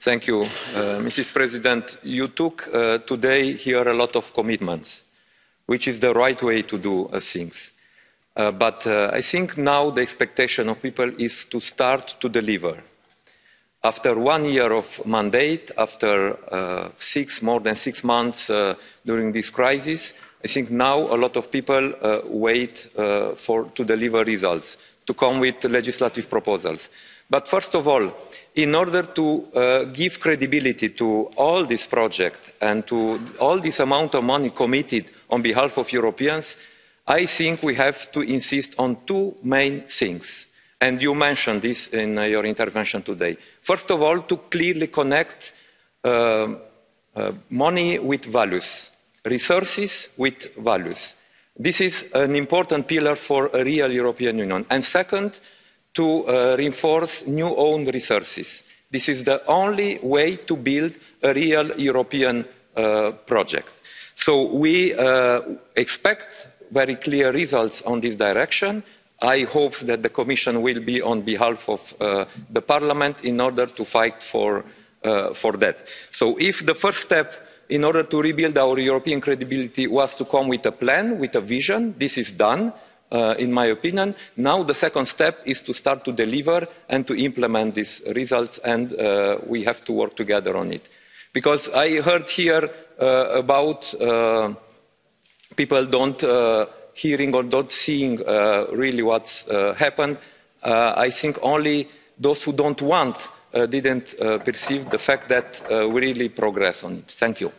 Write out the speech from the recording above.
Thank you, uh, Mrs. President. You took uh, today here a lot of commitments, which is the right way to do uh, things. Uh, but uh, I think now the expectation of people is to start to deliver. After one year of mandate, after uh, six, more than six months during this crisis, I think now a lot of people wait for, to deliver results, to come with legislative proposals. But first of all, in order to uh, give credibility to all this project and to all this amount of money committed on behalf of Europeans, I think we have to insist on two main things. And you mentioned this in uh, your intervention today. First of all, to clearly connect uh, uh, money with values, resources with values. This is an important pillar for a real European Union. And second, to uh, reinforce new own resources. This is the only way to build a real European uh, project. So we uh, expect very clear results on this direction. I hope that the Commission will be on behalf of uh, the Parliament in order to fight for, uh, for that. So if the first step in order to rebuild our European credibility was to come with a plan, with a vision, this is done uh, in my opinion. Now the second step is to start to deliver and to implement these results, and uh, we have to work together on it. Because I heard here uh, about uh, people don't uh, hearing or don't seeing uh, really what's happened. I think only those who don't want Uh, didn't uh, perceive the fact that uh, we really progress on it. Thank you.